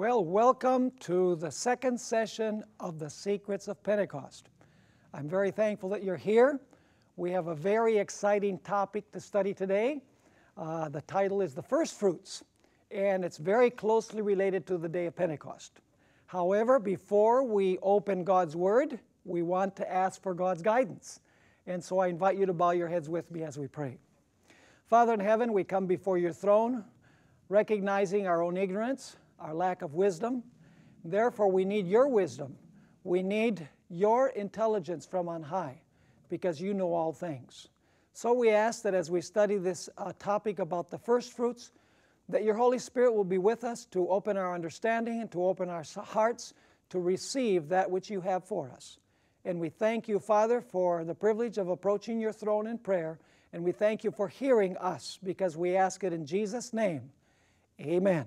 Well, welcome to the second session of the Secrets of Pentecost. I'm very thankful that you're here. We have a very exciting topic to study today. Uh, the title is The First Fruits, and it's very closely related to the day of Pentecost. However, before we open God's Word, we want to ask for God's guidance. And so I invite you to bow your heads with me as we pray. Father in heaven, we come before your throne, recognizing our own ignorance, our lack of wisdom. Therefore, we need your wisdom. We need your intelligence from on high because you know all things. So we ask that as we study this uh, topic about the first fruits, that your Holy Spirit will be with us to open our understanding and to open our hearts to receive that which you have for us. And we thank you, Father, for the privilege of approaching your throne in prayer. And we thank you for hearing us because we ask it in Jesus' name. Amen.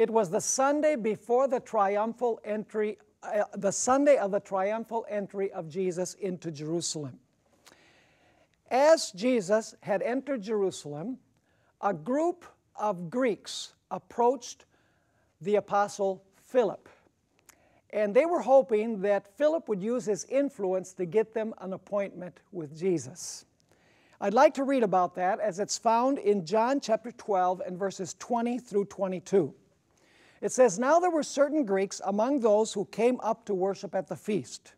It was the Sunday before the triumphal entry, uh, the Sunday of the triumphal entry of Jesus into Jerusalem. As Jesus had entered Jerusalem, a group of Greeks approached the apostle Philip. And they were hoping that Philip would use his influence to get them an appointment with Jesus. I'd like to read about that as it's found in John chapter 12 and verses 20 through 22. It says, Now there were certain Greeks among those who came up to worship at the feast.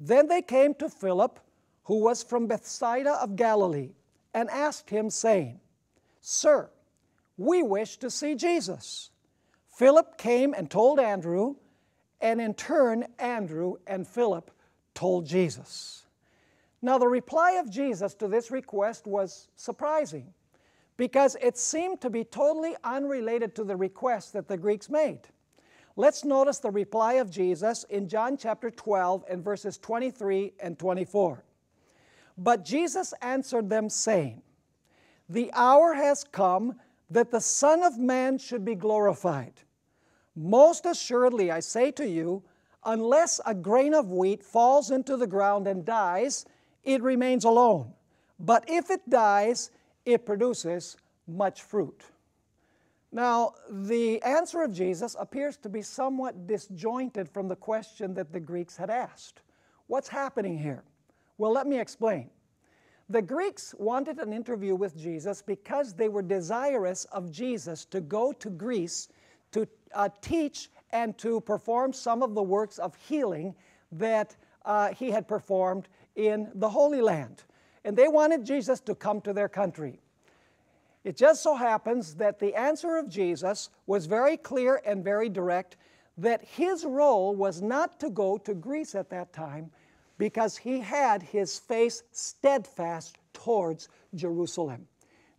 Then they came to Philip, who was from Bethsaida of Galilee, and asked him, saying, Sir, we wish to see Jesus. Philip came and told Andrew, and in turn, Andrew and Philip told Jesus. Now, the reply of Jesus to this request was surprising because it seemed to be totally unrelated to the request that the Greeks made. Let's notice the reply of Jesus in John chapter 12 and verses 23 and 24. But Jesus answered them, saying, The hour has come that the Son of Man should be glorified. Most assuredly, I say to you, unless a grain of wheat falls into the ground and dies, it remains alone. But if it dies, it produces much fruit. Now, the answer of Jesus appears to be somewhat disjointed from the question that the Greeks had asked. What's happening here? Well, let me explain. The Greeks wanted an interview with Jesus because they were desirous of Jesus to go to Greece to uh, teach and to perform some of the works of healing that uh, he had performed in the Holy Land. And they wanted Jesus to come to their country. It just so happens that the answer of Jesus was very clear and very direct that his role was not to go to Greece at that time because he had his face steadfast towards Jerusalem.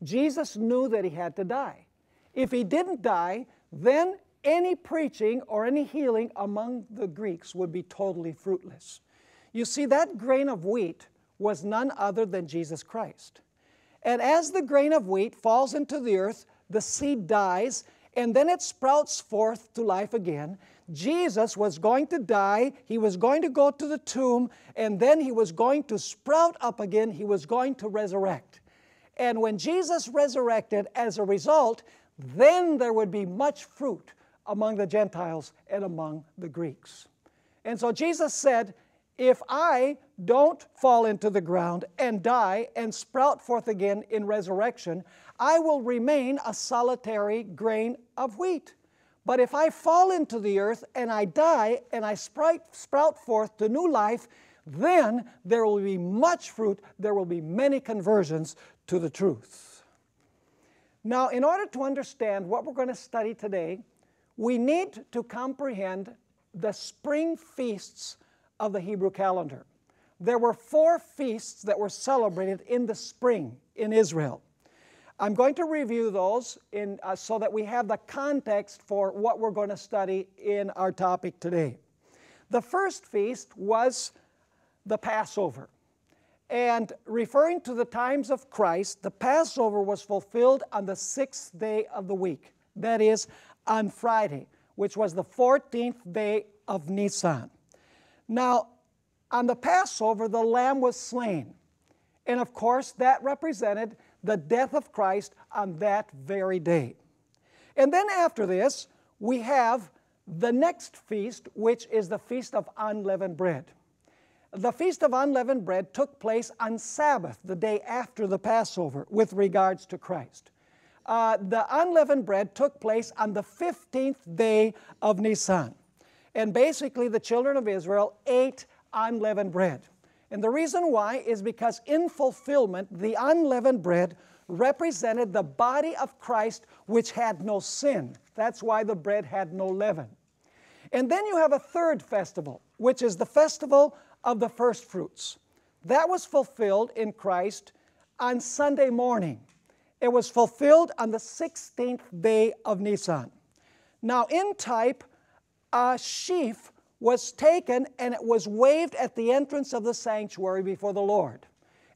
Jesus knew that he had to die. If he didn't die, then any preaching or any healing among the Greeks would be totally fruitless. You see, that grain of wheat was none other than Jesus Christ. And as the grain of wheat falls into the earth, the seed dies, and then it sprouts forth to life again. Jesus was going to die, he was going to go to the tomb, and then he was going to sprout up again, he was going to resurrect. And when Jesus resurrected, as a result, then there would be much fruit among the Gentiles and among the Greeks. And so Jesus said, If I don't fall into the ground and die and sprout forth again in resurrection, I will remain a solitary grain of wheat. But if I fall into the earth and I die and I sprout, forth to new life, then there will be much fruit, there will be many conversions to the truth. Now, in order to understand what we're going to study today, we need to comprehend the spring feasts of the Hebrew calendar there were four feasts that were celebrated in the spring in Israel. I'm going to review those in, uh, so that we have the context for what we're going to study in our topic today. The first feast was the Passover. And referring to the times of Christ, the Passover was fulfilled on the sixth day of the week, that is, on Friday, which was the 14th day of Nisan. Now, on the Passover, the lamb was slain. And of course, that represented the death of Christ on that very day. And then after this, we have the next feast, which is the Feast of Unleavened Bread. The Feast of Unleavened Bread took place on Sabbath, the day after the Passover, with regards to Christ. Uh, the unleavened bread took place on the 15th day of Nisan. And basically, the children of Israel ate unleavened bread. And the reason why is because, in fulfillment, the unleavened bread represented the body of Christ, which had no sin. That's why the bread had no leaven. And then you have a third festival, which is the festival of the first fruits. That was fulfilled in Christ on Sunday morning. It was fulfilled on the 16th day of Nisan. Now, in type, a sheaf was taken and it was waved at the entrance of the sanctuary before the Lord.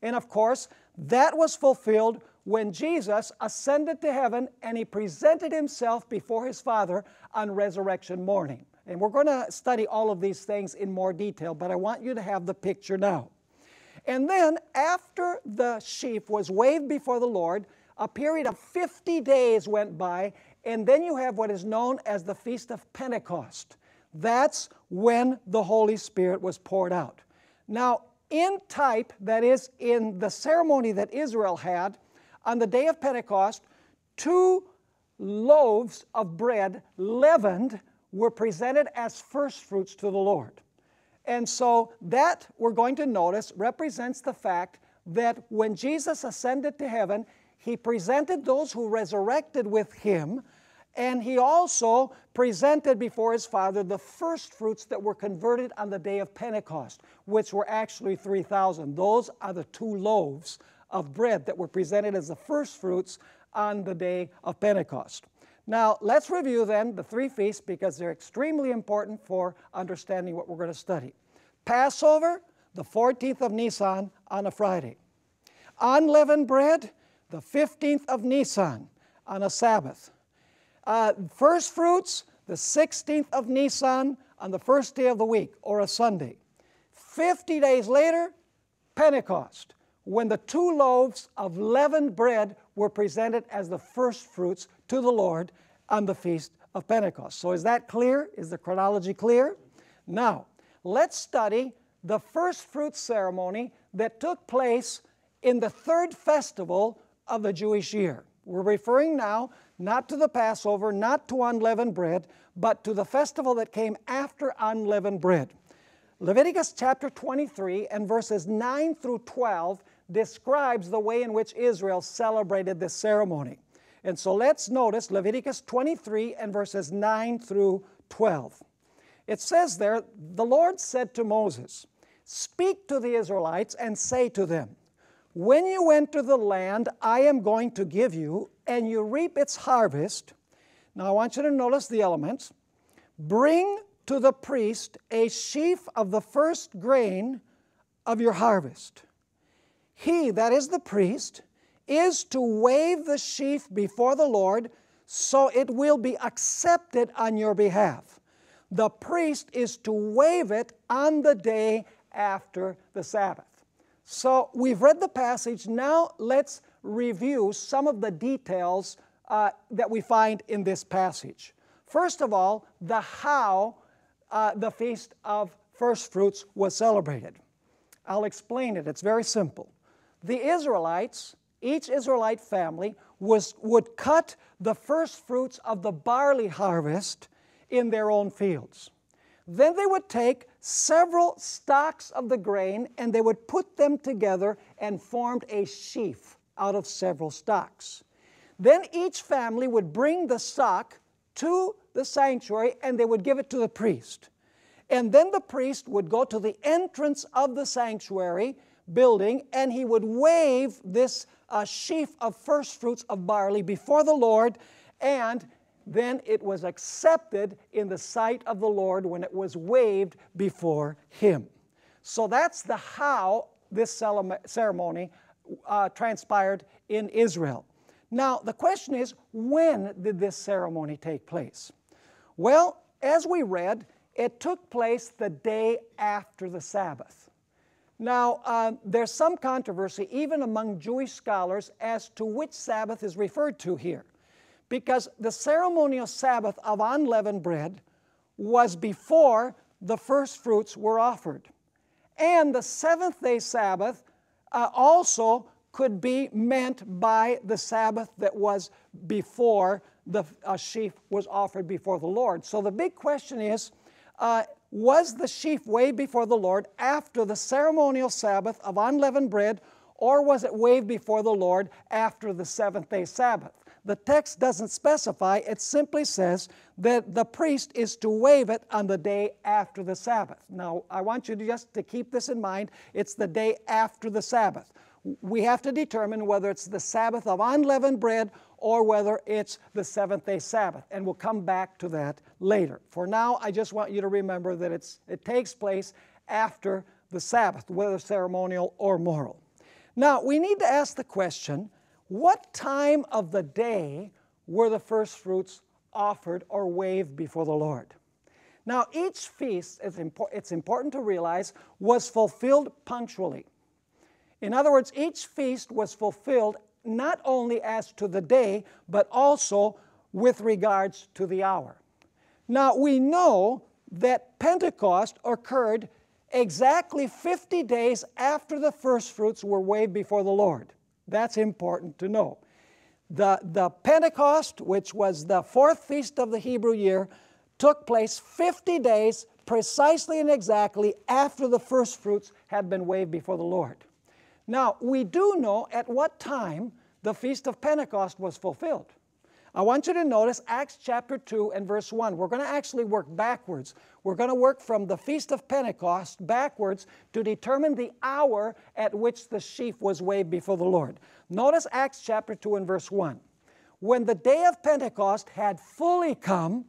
And of course, that was fulfilled when Jesus ascended to heaven and he presented himself before his Father on resurrection morning. And we're going to study all of these things in more detail, but I want you to have the picture now. And then, after the sheaf was waved before the Lord, a period of 50 days went by, and then you have what is known as the Feast of Pentecost. That's when the Holy Spirit was poured out. Now, in type, that is, in the ceremony that Israel had, on the day of Pentecost, two loaves of bread leavened were presented as first fruits to the Lord. And so that we're going to notice represents the fact that when Jesus ascended to heaven, he presented those who resurrected with him, and he also presented before his Father the first fruits that were converted on the day of Pentecost, which were actually 3,000. Those are the two loaves of bread that were presented as the first fruits on the day of Pentecost. Now, let's review then the three feasts because they're extremely important for understanding what we're going to study. Passover, the 14th of Nisan on a Friday. Unleavened bread, the 15th of Nisan on a Sabbath. Uh, first fruits, the 16th of Nisan on the first day of the week or a Sunday. 50 days later, Pentecost, when the two loaves of leavened bread were presented as the first fruits to the Lord on the Feast of Pentecost. So, is that clear? Is the chronology clear? Now, let's study the first fruit ceremony that took place in the third festival of the Jewish year. We're referring now not to the Passover, not to unleavened bread, but to the festival that came after unleavened bread. Leviticus chapter 23 and verses 9 through 12 describes the way in which Israel celebrated this ceremony. And so let's notice Leviticus 23 and verses 9 through 12. It says there, the Lord said to Moses, Speak to the Israelites and say to them, When you enter the land I am going to give you, and you reap its harvest, now I want you to notice the elements. Bring to the priest a sheaf of the first grain of your harvest. He, that is the priest, is to wave the sheaf before the Lord so it will be accepted on your behalf. The priest is to wave it on the day after the Sabbath. So we've read the passage. Now let's review some of the details uh, that we find in this passage. First of all, the how uh, the Feast of First Fruits was celebrated. I'll explain it. It's very simple. The Israelites each Israelite family was, would cut the first fruits of the barley harvest in their own fields. Then they would take several stalks of the grain and they would put them together and formed a sheaf out of several stocks. Then each family would bring the stock to the sanctuary and they would give it to the priest. And then the priest would go to the entrance of the sanctuary building and he would wave this uh, sheaf of first fruits of barley before the Lord, and then it was accepted in the sight of the Lord when it was waved before him. So that's the how this ceremony uh, transpired in Israel. Now, the question is when did this ceremony take place? Well, as we read, it took place the day after the Sabbath. Now, uh, there's some controversy even among Jewish scholars as to which Sabbath is referred to here. Because the ceremonial Sabbath of unleavened bread was before the first fruits were offered. And the seventh day Sabbath uh, also could be meant by the Sabbath that was before the uh, sheaf was offered before the Lord. So the big question is uh, was the sheaf waved before the Lord after the ceremonial Sabbath of unleavened bread, or was it waved before the Lord after the seventh day Sabbath? The text doesn't specify, it simply says that the priest is to wave it on the day after the Sabbath. Now, I want you to just to keep this in mind. It's the day after the Sabbath. We have to determine whether it's the Sabbath of unleavened bread or whether it's the seventh day Sabbath. And we'll come back to that later. For now, I just want you to remember that it's, it takes place after the Sabbath, whether ceremonial or moral. Now, we need to ask the question what time of the day were the first fruits offered or waved before the Lord? Now, each feast, it's, impor- it's important to realize, was fulfilled punctually. In other words, each feast was fulfilled not only as to the day, but also with regards to the hour. Now, we know that Pentecost occurred exactly 50 days after the first fruits were waved before the Lord. That's important to know. The, the Pentecost, which was the fourth feast of the Hebrew year, took place 50 days precisely and exactly after the first fruits had been waved before the Lord. Now, we do know at what time the Feast of Pentecost was fulfilled. I want you to notice Acts chapter 2 and verse 1. We're going to actually work backwards. We're going to work from the Feast of Pentecost backwards to determine the hour at which the sheaf was waved before the Lord. Notice Acts chapter 2 and verse 1. When the day of Pentecost had fully come,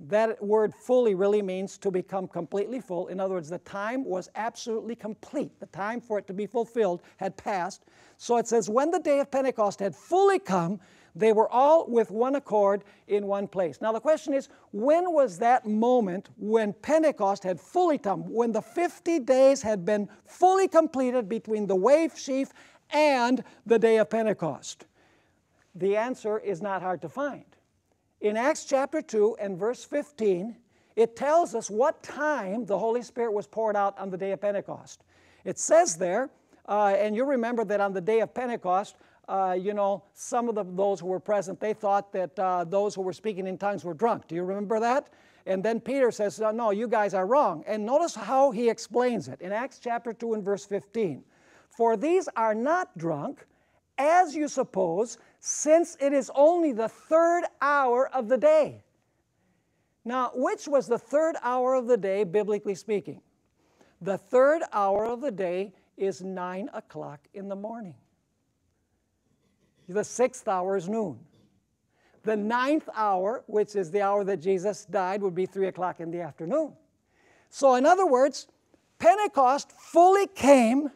that word fully really means to become completely full. In other words, the time was absolutely complete. The time for it to be fulfilled had passed. So it says, when the day of Pentecost had fully come, they were all with one accord in one place. Now, the question is when was that moment when Pentecost had fully come, when the 50 days had been fully completed between the wave sheaf and the day of Pentecost? The answer is not hard to find. In Acts chapter 2 and verse 15, it tells us what time the Holy Spirit was poured out on the day of Pentecost. It says there, uh, and you remember that on the day of Pentecost, uh, you know, some of the, those who were present, they thought that uh, those who were speaking in tongues were drunk. Do you remember that? And then Peter says, No, you guys are wrong. And notice how he explains it in Acts chapter 2 and verse 15. For these are not drunk, as you suppose, since it is only the third hour of the day. Now, which was the third hour of the day, biblically speaking? The third hour of the day is 9 o'clock in the morning. The sixth hour is noon. The ninth hour, which is the hour that Jesus died, would be 3 o'clock in the afternoon. So, in other words, Pentecost fully came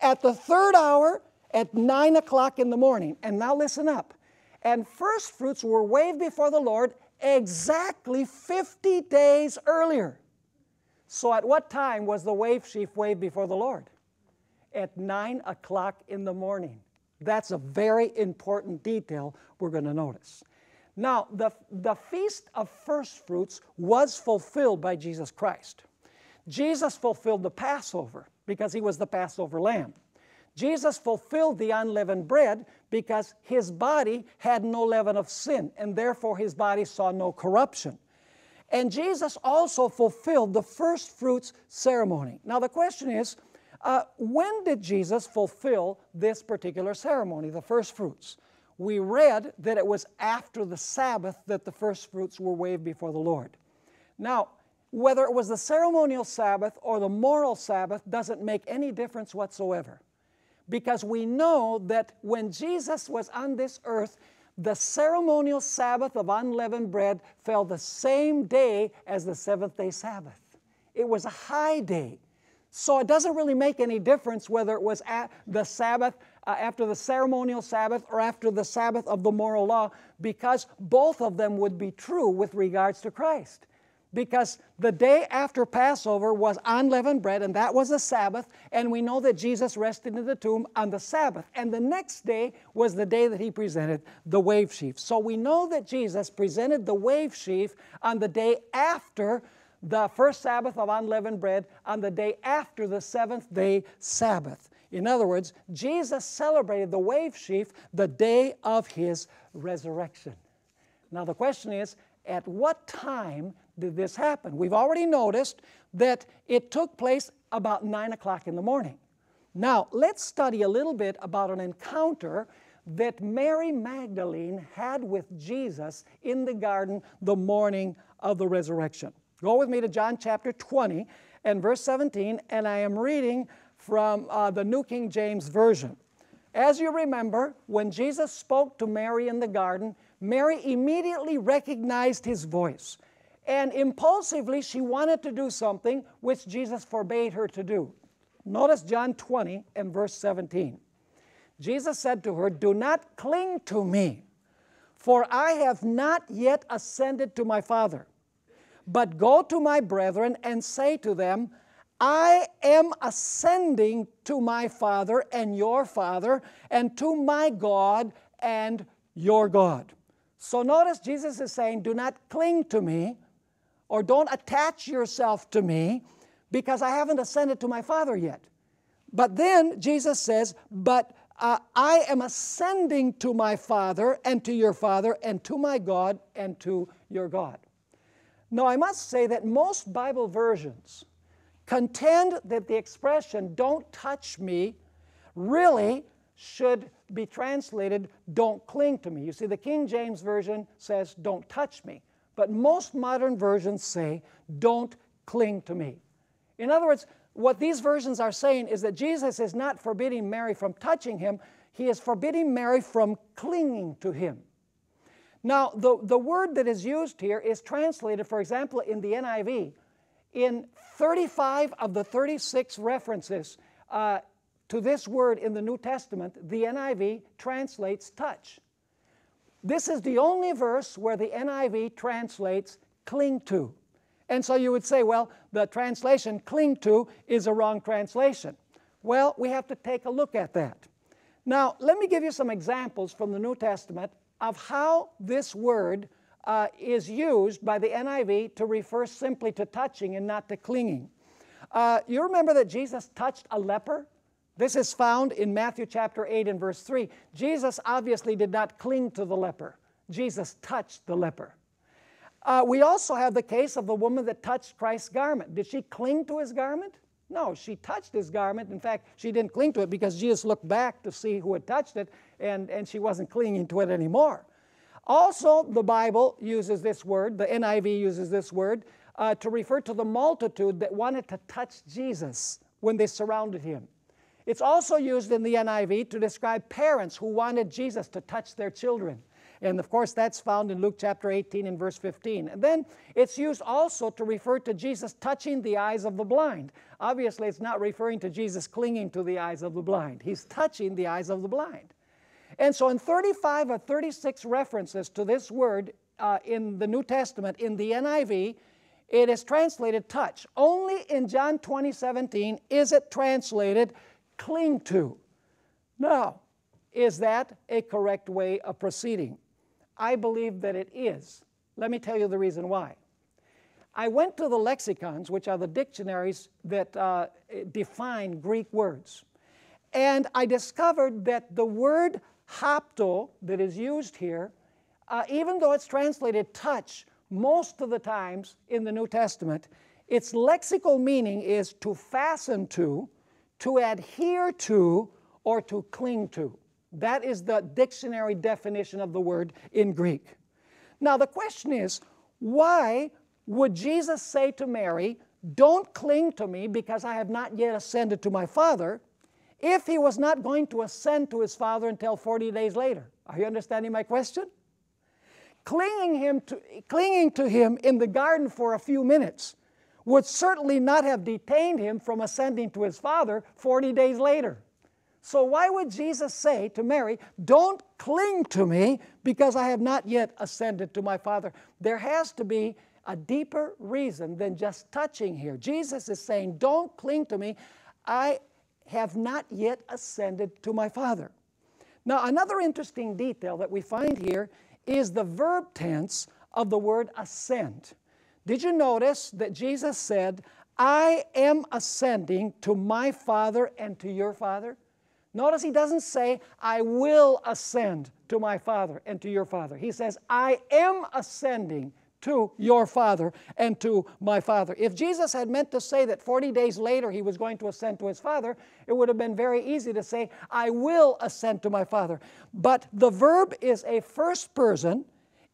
at the third hour at 9 o'clock in the morning. And now listen up. And first fruits were waved before the Lord exactly 50 days earlier. So, at what time was the wave sheaf waved before the Lord? At 9 o'clock in the morning. That's a very important detail we're going to notice. Now, the, the Feast of First Fruits was fulfilled by Jesus Christ. Jesus fulfilled the Passover because he was the Passover lamb. Jesus fulfilled the unleavened bread because his body had no leaven of sin, and therefore his body saw no corruption. And Jesus also fulfilled the first fruits ceremony. Now, the question is, uh, when did Jesus fulfill this particular ceremony, the first fruits? We read that it was after the Sabbath that the first fruits were waved before the Lord. Now, whether it was the ceremonial Sabbath or the moral Sabbath doesn't make any difference whatsoever. Because we know that when Jesus was on this earth, the ceremonial Sabbath of unleavened bread fell the same day as the seventh day Sabbath. It was a high day. So it doesn't really make any difference whether it was at the Sabbath, uh, after the ceremonial Sabbath, or after the Sabbath of the moral law, because both of them would be true with regards to Christ. because the day after Passover was unleavened bread, and that was a Sabbath, and we know that Jesus rested in the tomb on the Sabbath. And the next day was the day that he presented the wave sheaf. So we know that Jesus presented the wave sheaf on the day after the first Sabbath of unleavened bread, on the day after the seventh day Sabbath. In other words, Jesus celebrated the wave sheaf the day of his resurrection. Now, the question is at what time did this happen? We've already noticed that it took place about 9 o'clock in the morning. Now, let's study a little bit about an encounter that Mary Magdalene had with Jesus in the garden the morning of the resurrection. Go with me to John chapter 20 and verse 17, and I am reading from uh, the New King James Version. As you remember, when Jesus spoke to Mary in the garden, Mary immediately recognized his voice. And impulsively, she wanted to do something which Jesus forbade her to do. Notice John 20 and verse 17. Jesus said to her, Do not cling to me, for I have not yet ascended to my Father. But go to my brethren and say to them, I am ascending to my Father and your Father, and to my God and your God. So notice Jesus is saying, Do not cling to me or don't attach yourself to me because I haven't ascended to my Father yet. But then Jesus says, But uh, I am ascending to my Father and to your Father and to my God and to your God. Now, I must say that most Bible versions contend that the expression, don't touch me, really should be translated, don't cling to me. You see, the King James Version says, don't touch me. But most modern versions say, don't cling to me. In other words, what these versions are saying is that Jesus is not forbidding Mary from touching him, he is forbidding Mary from clinging to him. Now, the, the word that is used here is translated, for example, in the NIV. In 35 of the 36 references uh, to this word in the New Testament, the NIV translates touch. This is the only verse where the NIV translates cling to. And so you would say, well, the translation cling to is a wrong translation. Well, we have to take a look at that. Now, let me give you some examples from the New Testament of how this word uh, is used by the NIV to refer simply to touching and not to clinging. Uh, you remember that Jesus touched a leper? This is found in Matthew chapter 8 and verse 3. Jesus obviously did not cling to the leper, Jesus touched the leper. Uh, we also have the case of the woman that touched Christ's garment. Did she cling to his garment? No, she touched his garment. In fact, she didn't cling to it because Jesus looked back to see who had touched it and, and she wasn't clinging to it anymore. Also, the Bible uses this word, the NIV uses this word, uh, to refer to the multitude that wanted to touch Jesus when they surrounded him. It's also used in the NIV to describe parents who wanted Jesus to touch their children. And of course, that's found in Luke chapter 18 and verse 15. And then it's used also to refer to Jesus touching the eyes of the blind. Obviously, it's not referring to Jesus clinging to the eyes of the blind, he's touching the eyes of the blind. And so, in 35 or 36 references to this word uh, in the New Testament, in the NIV, it is translated touch. Only in John 20 17 is it translated cling to. Now, is that a correct way of proceeding? I believe that it is. Let me tell you the reason why. I went to the lexicons, which are the dictionaries that uh, define Greek words, and I discovered that the word hapto that is used here, uh, even though it's translated touch most of the times in the New Testament, its lexical meaning is to fasten to, to adhere to or to cling to. That is the dictionary definition of the word in Greek. Now, the question is why would Jesus say to Mary, Don't cling to me because I have not yet ascended to my Father, if he was not going to ascend to his Father until 40 days later? Are you understanding my question? Clinging, him to, clinging to him in the garden for a few minutes would certainly not have detained him from ascending to his Father 40 days later. So, why would Jesus say to Mary, Don't cling to me because I have not yet ascended to my Father? There has to be a deeper reason than just touching here. Jesus is saying, Don't cling to me. I have not yet ascended to my Father. Now, another interesting detail that we find here is the verb tense of the word ascend. Did you notice that Jesus said, I am ascending to my Father and to your Father? Notice he doesn't say, I will ascend to my Father and to your Father. He says, I am ascending to your Father and to my Father. If Jesus had meant to say that 40 days later he was going to ascend to his Father, it would have been very easy to say, I will ascend to my Father. But the verb is a first person,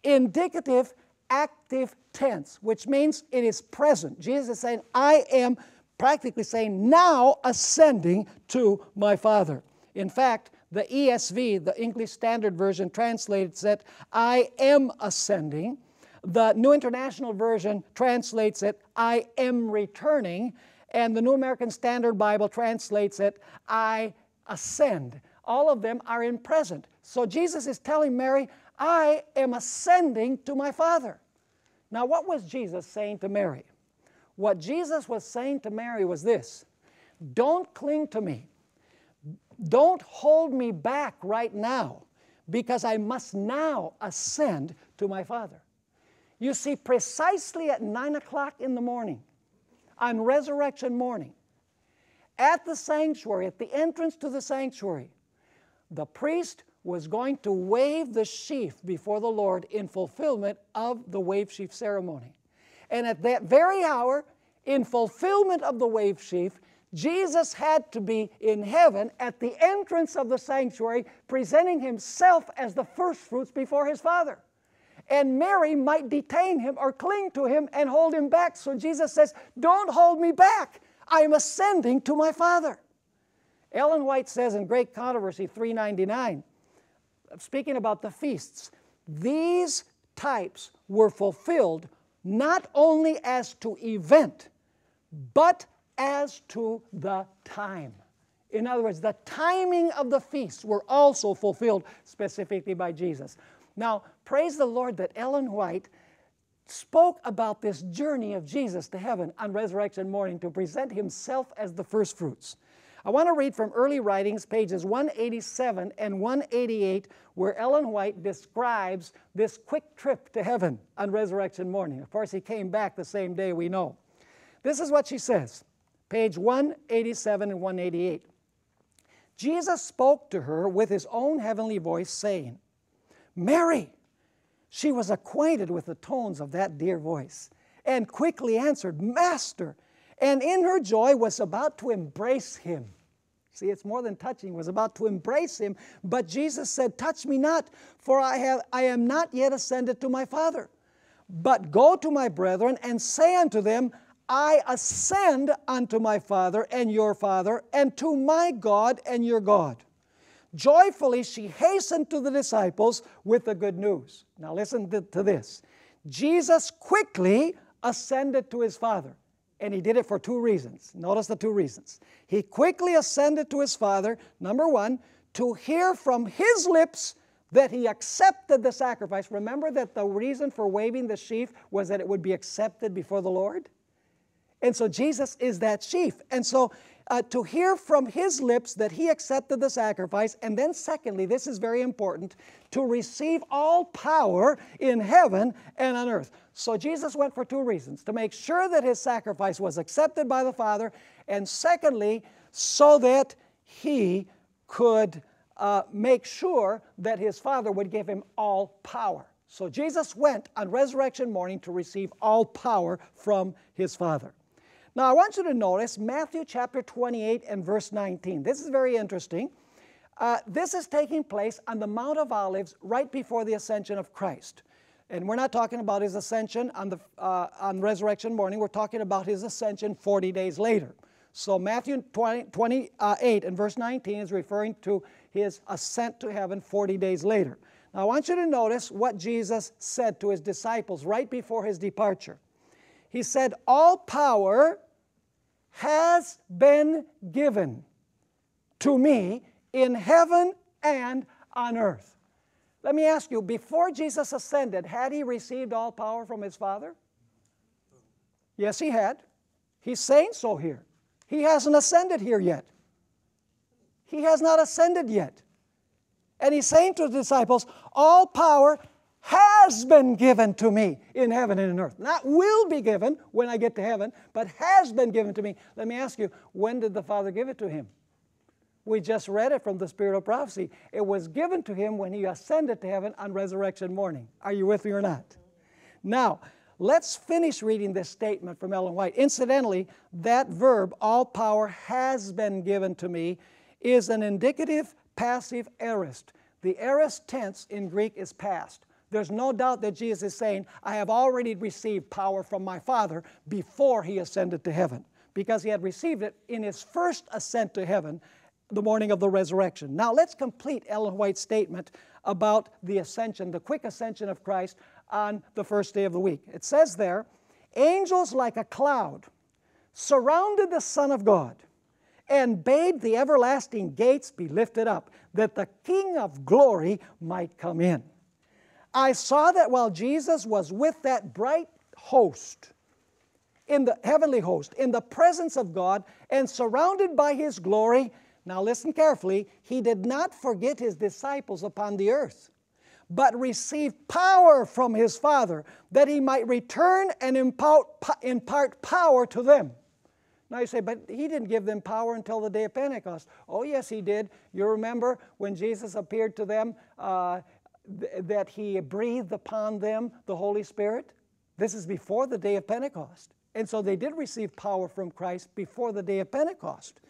indicative, active tense, which means it is present. Jesus is saying, I am practically saying, now ascending to my Father. In fact, the ESV, the English Standard Version, translates it, I am ascending. The New International Version translates it, I am returning. And the New American Standard Bible translates it, I ascend. All of them are in present. So Jesus is telling Mary, I am ascending to my Father. Now, what was Jesus saying to Mary? What Jesus was saying to Mary was this Don't cling to me. Don't hold me back right now because I must now ascend to my Father. You see, precisely at 9 o'clock in the morning, on resurrection morning, at the sanctuary, at the entrance to the sanctuary, the priest was going to wave the sheaf before the Lord in fulfillment of the wave sheaf ceremony. And at that very hour, in fulfillment of the wave sheaf, Jesus had to be in heaven at the entrance of the sanctuary, presenting himself as the firstfruits before his Father. And Mary might detain him or cling to him and hold him back. So Jesus says, Don't hold me back. I am ascending to my Father. Ellen White says in Great Controversy 399, speaking about the feasts, these types were fulfilled not only as to event, but as to the time. In other words, the timing of the feasts were also fulfilled specifically by Jesus. Now, praise the Lord that Ellen White spoke about this journey of Jesus to heaven on resurrection morning to present himself as the first fruits. I want to read from early writings, pages 187 and 188, where Ellen White describes this quick trip to heaven on resurrection morning. Of course, he came back the same day, we know. This is what she says page 187 and 188. Jesus spoke to her with his own heavenly voice, saying, Mary! She was acquainted with the tones of that dear voice and quickly answered, Master! And in her joy was about to embrace him. See, it's more than touching, was about to embrace him. But Jesus said, Touch me not, for I, have, I am not yet ascended to my Father. But go to my brethren and say unto them, I ascend unto my Father and your Father, and to my God and your God. Joyfully she hastened to the disciples with the good news. Now listen to, this. Jesus quickly ascended to his Father, and he did it for two reasons. Notice the two reasons. He quickly ascended to his Father, number one, to hear from his lips that he accepted the sacrifice. Remember that the reason for waving the sheaf was that it would be accepted before the Lord? And so Jesus is that sheaf. And so uh, to hear from his lips that he accepted the sacrifice, and then secondly, this is very important, to receive all power in heaven and on earth. So Jesus went for two reasons to make sure that his sacrifice was accepted by the Father, and secondly, so that he could uh, make sure that his Father would give him all power. So Jesus went on resurrection morning to receive all power from his Father. Now, I want you to notice Matthew chapter 28 and verse 19. This is very interesting. Uh, this is taking place on the Mount of Olives right before the ascension of Christ. And we're not talking about his ascension on, the, uh, on resurrection morning, we're talking about his ascension 40 days later. So Matthew 20, 28 and verse 19 is referring to his ascent to heaven 40 days later. Now I want you to notice what Jesus said to his disciples right before his departure. He said, All power has been given to me in heaven and on earth. Let me ask you, before Jesus ascended, had he received all power from his Father? Yes, he had. He's saying so here. He hasn't ascended here yet. He has not ascended yet. And he's saying to the disciples, All power has been given to me in heaven and in earth. Not will be given when I get to heaven, but has been given to me. Let me ask you, when did the Father give it to him? We just read it from the Spirit of Prophecy. It was given to him when he ascended to heaven on resurrection morning. Are you with me or not? Now, let's finish reading this statement from Ellen White. Incidentally, that verb, all power has been given to me, is an indicative passive aorist. The aorist tense in Greek is past. There's no doubt that Jesus is saying, I have already received power from my Father before he ascended to heaven, because he had received it in his first ascent to heaven, the morning of the resurrection. Now let's complete Ellen White's statement about the ascension, the quick ascension of Christ on the first day of the week. It says there, angels like a cloud surrounded the Son of God and bade the everlasting gates be lifted up, that the King of glory might come in. I saw that while Jesus was with that bright host, in the heavenly host, in the presence of God, and surrounded by his glory, now listen carefully, he did not forget his disciples upon the earth, but received power from his Father, that he might return and impart, power to them. Now you say, but he didn't give them power until the day of Pentecost. Oh, yes, he did. You remember when Jesus appeared to them uh, th- that he breathed upon them the Holy Spirit? This is before the day of Pentecost. And so they did receive power from Christ before the day of Pentecost.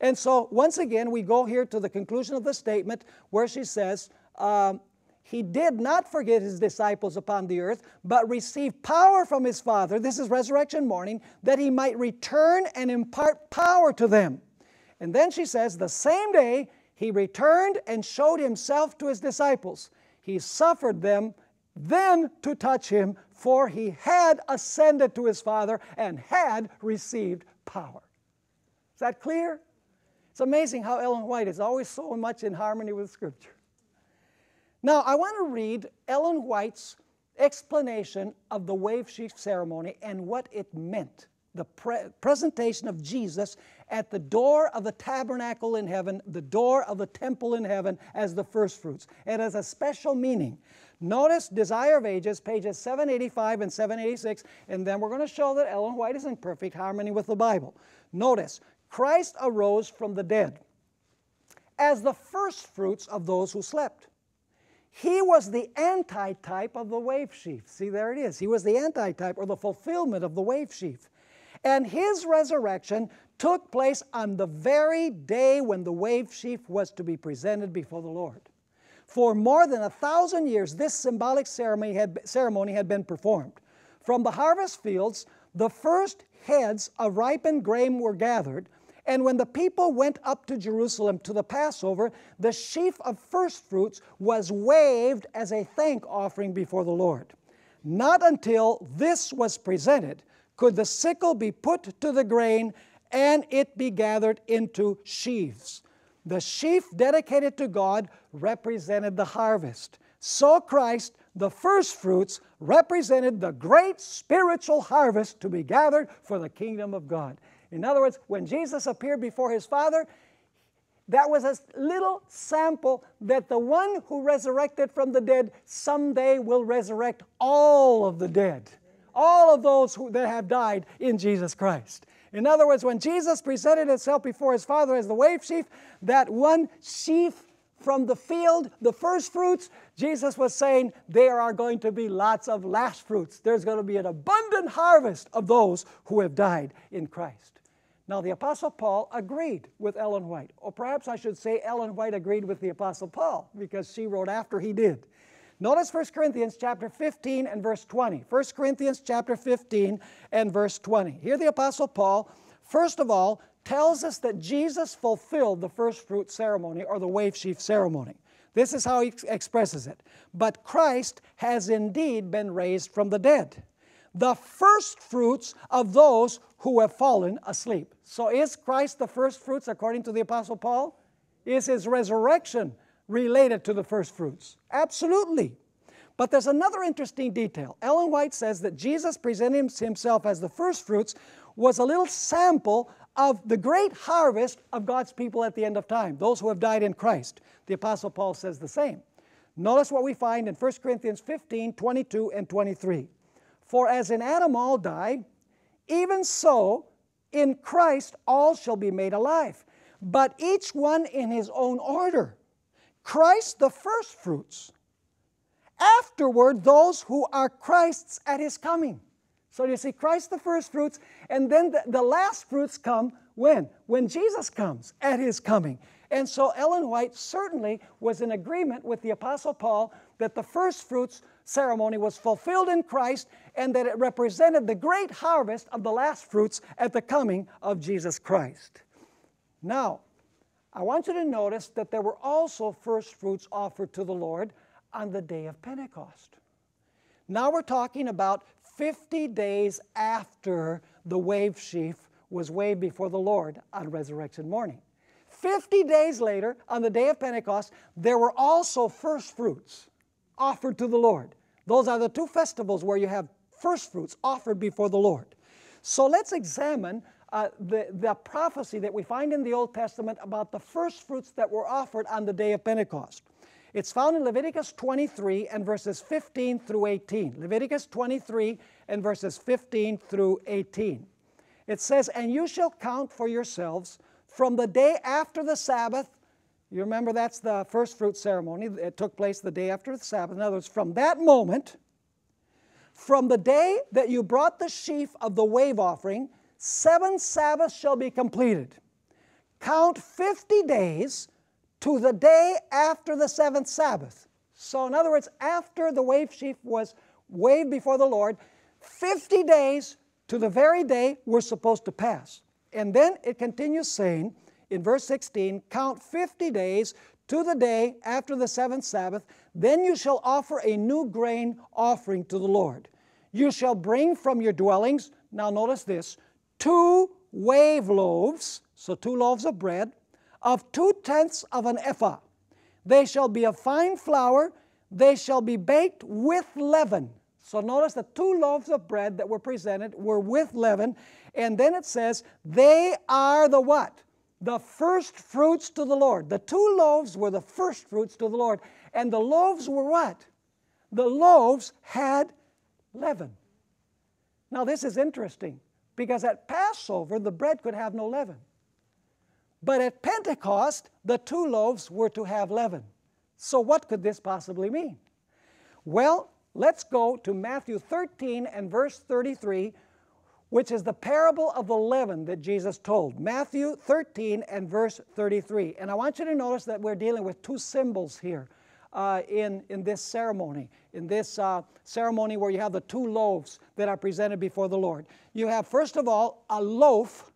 And so once again, we go here to the conclusion of the statement where she says, um, he did not forget his disciples upon the earth, but received power from his Father. This is resurrection morning, that he might return and impart power to them. And then she says, the same day he returned and showed himself to his disciples. He suffered them then to touch him, for he had ascended to his Father and had received power. Is that clear? It's amazing how Ellen White is always so much in harmony with Scripture. Now, I want to read Ellen White's explanation of the wave sheaf ceremony and what it meant the pre- presentation of Jesus at the door of the tabernacle in heaven, the door of the temple in heaven, as the first fruits. It has a special meaning. Notice Desire of Ages, pages 785 and 786, and then we're going to show that Ellen White is in perfect harmony with the Bible. Notice, Christ arose from the dead as the first fruits of those who slept. He was the antitype of the wave sheaf. See, there it is. He was the antitype or the fulfillment of the wave sheaf. And his resurrection took place on the very day when the wave sheaf was to be presented before the Lord. For more than a thousand years, this symbolic ceremony had, ceremony had been performed. From the harvest fields, the first heads of ripened grain were gathered, and when the people went up to Jerusalem to the Passover, the sheaf of first fruits was waved as a thank offering before the Lord. Not until this was presented could the sickle be put to the grain and it be gathered into sheaves. The sheaf dedicated to God represented the harvest. So Christ, the first fruits, represented the great spiritual harvest to be gathered for the kingdom of God. In other words, when Jesus appeared before his Father, that was a little sample that the one who resurrected from the dead someday will resurrect all of the dead all of those who, that have died in Jesus Christ. In other words, when Jesus presented himself before his Father as the wave sheaf, that one sheaf from the field, the first fruits, Jesus was saying there are going to be lots of last fruits. There's going to be an abundant harvest of those who have died in Christ. Now, the Apostle Paul agreed with Ellen White, or perhaps I should say Ellen White agreed with the Apostle Paul because she wrote after he did. Notice 1 Corinthians chapter 15 and verse 20. 1 Corinthians chapter 15 and verse 20. Here the Apostle Paul, first of all, tells us that Jesus fulfilled the first fruit ceremony or the wave sheaf ceremony. This is how he expresses it. But Christ has indeed been raised from the dead, the first fruits of those who have fallen asleep. So is Christ the first fruits according to the Apostle Paul? Is his resurrection related to the first fruits? Absolutely. But there's another interesting detail. Ellen White says that Jesus presenting himself as the first fruits was a little sample of the great harvest of God's people at the end of time, those who have died in Christ. The Apostle Paul says the same. Notice what we find in 1 Corinthians 15 22 and 23. For as in Adam all die, even so in Christ all shall be made alive, but each one in his own order. Christ the firstfruits. Afterward, those who are Christ's at his coming. So you see, Christ the firstfruits, and then the, the last fruits come when? When Jesus comes at his coming. And so Ellen White certainly was in agreement with the Apostle Paul that the first fruits ceremony was fulfilled in Christ and that it represented the great harvest of the last fruits at the coming of Jesus Christ. Now, I want you to notice that there were also first fruits offered to the Lord on the day of Pentecost. Now we're talking about 50 days after the wave sheaf was waved before the Lord on resurrection morning. 50 days later, on the day of Pentecost, there were also first fruits offered to the Lord. Those are the two festivals where you have first fruits offered before the Lord. So let's examine uh, the, the prophecy that we find in the Old Testament about the first fruits that were offered on the day of Pentecost. It's found in Leviticus 23 and verses 15 through 18. Leviticus 23 and verses 15 through 18. It says, And you shall count for yourselves from the day after the Sabbath. You remember that's the first fruit ceremony. It took place the day after the Sabbath. In other words, from that moment, from the day that you brought the sheaf of the wave offering, seven Sabbaths shall be completed. Count 50 days to the day after the seventh Sabbath. So, in other words, after the wave sheaf was waved before the Lord, 50 days to the very day we're supposed to pass. And then it continues saying in verse 16 Count 50 days to the day after the seventh Sabbath, then you shall offer a new grain offering to the Lord. You shall bring from your dwellings, now notice this, two wave loaves, so two loaves of bread, of two tenths of an ephah. They shall be of fine flour, they shall be baked with leaven. So notice the two loaves of bread that were presented were with leaven, and then it says, they are the what? The first fruits to the Lord. The two loaves were the first fruits to the Lord. And the loaves were what? The loaves had leaven. Now, this is interesting because at Passover, the bread could have no leaven. But at Pentecost, the two loaves were to have leaven. So, what could this possibly mean? Well, let's go to Matthew 13 and verse 33, which is the parable of the leaven that Jesus told. Matthew 13 and verse 33. And I want you to notice that we're dealing with two symbols here uh, in, in this ceremony, in this uh, ceremony where you have the two loaves that are presented before the Lord. You have, first of all, a loaf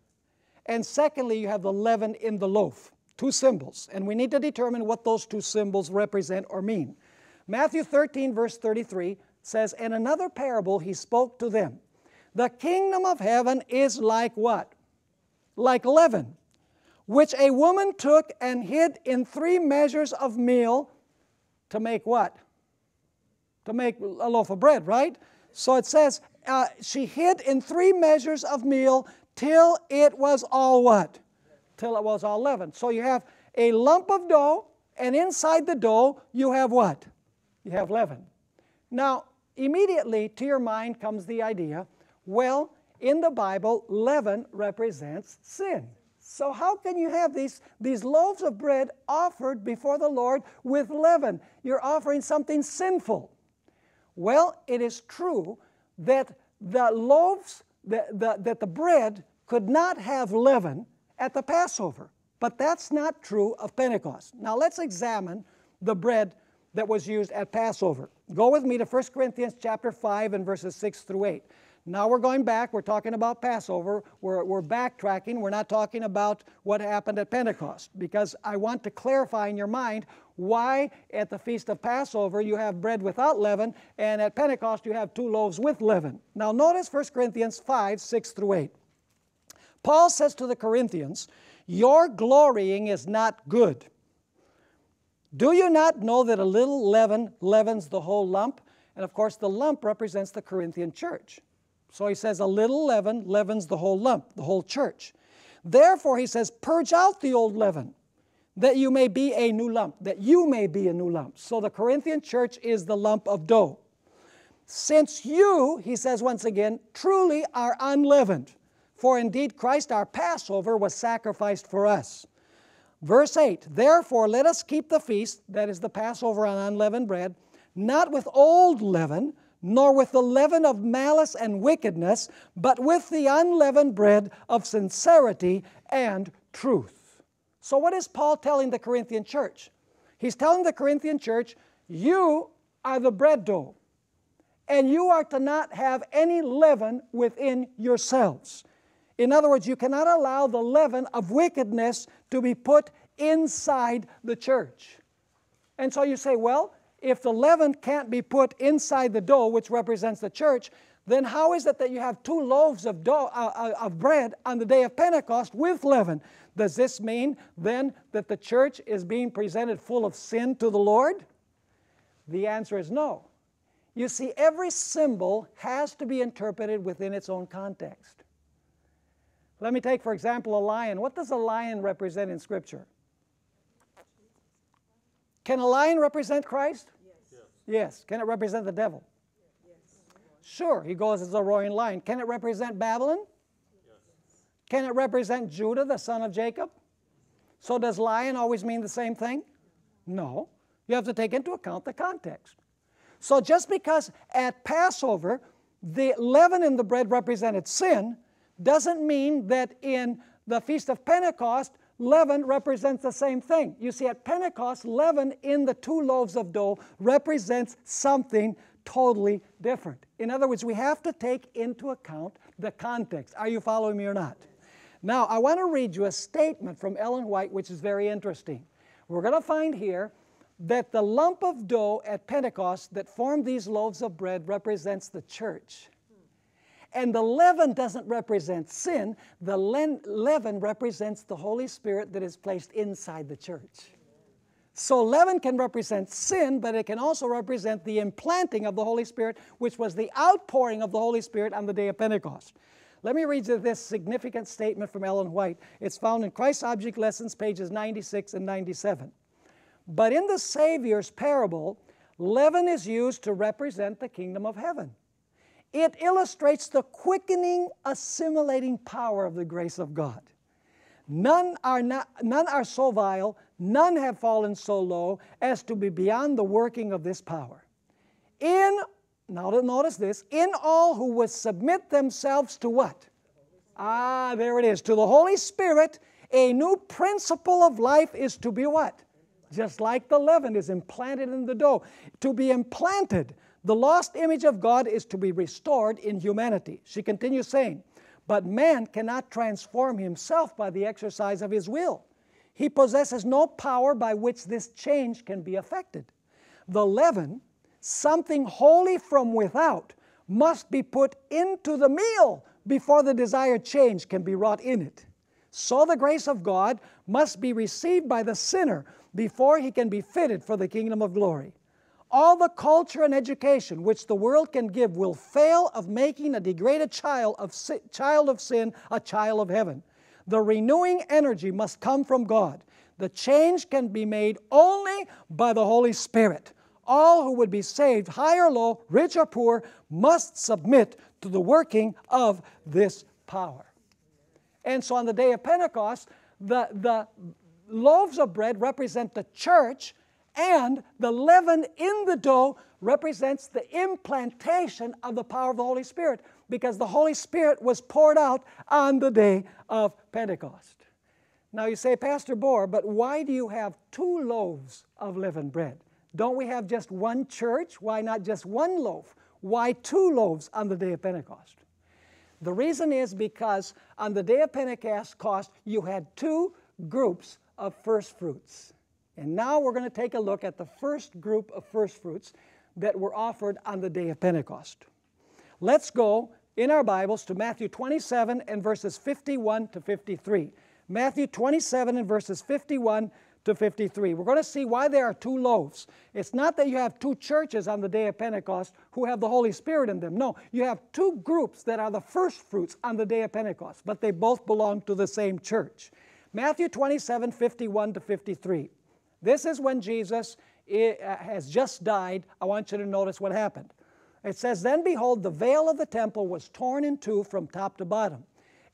and secondly, you have the leaven in the loaf. Two symbols. And we need to determine what those two symbols represent or mean. Matthew 13, verse 33 says, In another parable he spoke to them. The kingdom of heaven is like what? Like leaven, which a woman took and hid in three measures of meal to make what? To make a loaf of bread, right? So it says, uh, she hid in three measures of meal till it was all what? Till it was all leaven. So you have a lump of dough, and inside the dough, you have what? You have leaven. Now, immediately to your mind comes the idea well, in the Bible, leaven represents sin. So, how can you have these, these loaves of bread offered before the Lord with leaven? You're offering something sinful. Well, it is true that the loaves the, the, that the bread could not have leaven at the Passover. But that's not true of Pentecost. Now let's examine the bread that was used at Passover. Go with me to 1 Corinthians chapter 5 and verses 6 through 8. Now we're going back, we're talking about Passover, we're, we're backtracking, we're not talking about what happened at Pentecost, because I want to clarify in your mind why at the feast of Passover you have bread without leaven, and at Pentecost you have two loaves with leaven. Now notice 1 Corinthians 5 6 through 8. Paul says to the Corinthians, Your glorying is not good. Do you not know that a little leaven leavens the whole lump? And of course, the lump represents the Corinthian church. So he says, a little leaven leavens the whole lump, the whole church. Therefore, he says, purge out the old leaven, that you may be a new lump, that you may be a new lump. So the Corinthian church is the lump of dough. Since you, he says once again, truly are unleavened, for indeed Christ our Passover was sacrificed for us. Verse 8 Therefore let us keep the feast, that is the Passover on unleavened bread, not with old leaven, nor with the leaven of malice and wickedness, but with the unleavened bread of sincerity and truth. So, what is Paul telling the Corinthian church? He's telling the Corinthian church, You are the bread dough, and you are to not have any leaven within yourselves. In other words, you cannot allow the leaven of wickedness to be put inside the church. And so you say, well, if the leaven can't be put inside the dough, which represents the church, then how is it that you have two loaves of, dough, uh, uh, of bread on the day of Pentecost with leaven? Does this mean then that the church is being presented full of sin to the Lord? The answer is no. You see, every symbol has to be interpreted within its own context. Let me take, for example, a lion. What does a lion represent in Scripture? Can a lion represent Christ? Yes. Yes. Can it represent the devil? Yes. Sure, he goes as a roaring lion. Can it represent Babylon? Yes. Can it represent Judah, the son of Jacob? So does lion always mean the same thing? No. You have to take into account the context. So just because at Passover the leaven in the bread represented sin doesn't mean that in the Feast of Pentecost leaven represents the same thing. You see, at Pentecost, leaven in the two loaves of dough represents something totally different. In other words, we have to take into account the context. Are you following me or not? Now, I want to read you a statement from Ellen White, which is very interesting. We're going to find here that the lump of dough at Pentecost that formed these loaves of bread represents the church. And the leaven doesn't represent sin, the leaven represents the Holy Spirit that is placed inside the church. So leaven can represent sin, but it can also represent the implanting of the Holy Spirit, which was the outpouring of the Holy Spirit on the day of Pentecost. Let me read you this significant statement from Ellen White. It's found in Christ's Object Lessons, pages 96 and 97. But in the Savior's parable, leaven is used to represent the kingdom of heaven. It illustrates the quickening, assimilating power of the grace of God. None are, not, none are so vile, none have fallen so low as to be beyond the working of this power. In, now notice this, in all who would submit themselves to what? Ah, there it is. To the Holy Spirit, a new principle of life is to be what? Just like the leaven is implanted in the dough. To be implanted the lost image of God is to be restored in humanity. She continues saying, But man cannot transform himself by the exercise of his will. He possesses no power by which this change can be effected. The leaven, something wholly from without, must be put into the meal before the desired change can be wrought in it. So the grace of God must be received by the sinner before he can be fitted for the kingdom of glory. All the culture and education which the world can give will fail of making a degraded child of, sin, child of sin a child of heaven. The renewing energy must come from God. The change can be made only by the Holy Spirit. All who would be saved, high or low, rich or poor, must submit to the working of this power. And so on the day of Pentecost, the, the loaves of bread represent the church and the leaven in the dough represents the implantation of the power of the Holy Spirit because the Holy Spirit was poured out on the day of Pentecost. Now you say, Pastor Bohr, but why do you have two loaves of leavened bread? Don't we have just one church? Why not just one loaf? Why two loaves on the day of Pentecost? The reason is because on the day of Pentecost, you had two groups of first fruits. And now we're going to take a look at the first group of first fruits that were offered on the day of Pentecost. Let's go in our Bibles to Matthew 27 and verses 51 to 53. Matthew 27 and verses 51 to 53. We're going to see why there are two loaves. It's not that you have two churches on the day of Pentecost who have the Holy Spirit in them. No, you have two groups that are the first fruits on the day of Pentecost, but they both belong to the same church. Matthew 27 51 to 53. This is when Jesus uh, has just died. I want you to notice what happened. It says, Then behold, the veil of the temple was torn in two from top to bottom,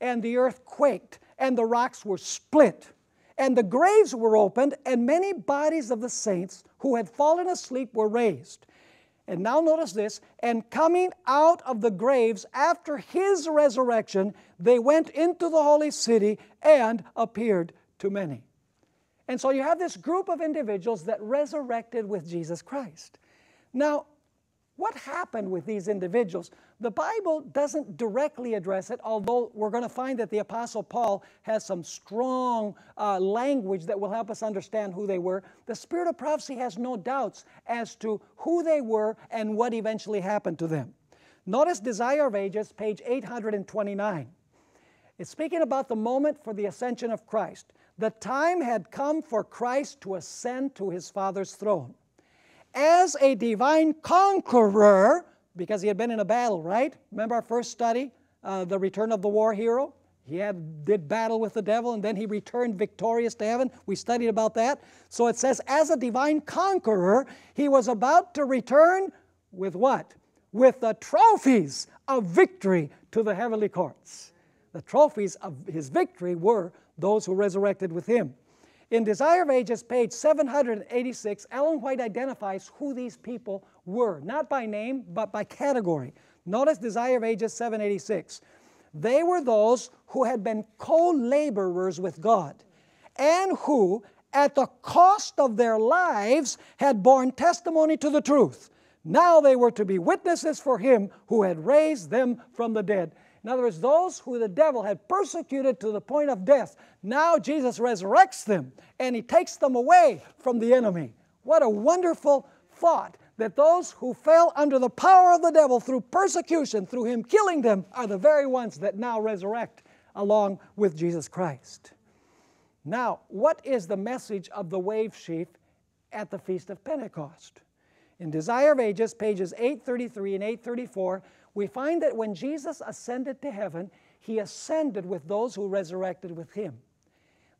and the earth quaked, and the rocks were split and the graves were opened, and many bodies of the saints who had fallen asleep were raised. And now notice this and coming out of the graves after his resurrection, they went into the holy city and appeared to many. And so you have this group of individuals that resurrected with Jesus Christ. Now, what happened with these individuals? The Bible doesn't directly address it, although we're going to find that the Apostle Paul has some strong uh, language that will help us understand who they were. The Spirit of prophecy has no doubts as to who they were and what eventually happened to them. Notice Desire of Ages, page 829. It's speaking about the moment for the ascension of Christ. The time had come for Christ to ascend to his Father's throne. As a divine conqueror, because he had been in a battle, right? Remember our first study, uh, the return of the war hero? He had, did battle with the devil and then he returned victorious to heaven. We studied about that. So it says, as a divine conqueror, he was about to return with what? With the trophies of victory to the heavenly courts. The trophies of his victory were those who resurrected with him. In Desire of Ages, page 786, Ellen White identifies who these people were, not by name, but by category. Notice Desire of Ages 786. They were those who had been co laborers with God and who, at the cost of their lives, had borne testimony to the truth. Now they were to be witnesses for Him who had raised them from the dead. In other words, those who the devil had persecuted to the point of death, now Jesus resurrects them and he takes them away from the enemy. What a wonderful thought that those who fell under the power of the devil through persecution, through him killing them, are the very ones that now resurrect along with Jesus Christ. Now, what is the message of the wave sheaf at the Feast of Pentecost? In Desire of Ages, pages 833 and 834, we find that when Jesus ascended to heaven, he ascended with those who resurrected with him.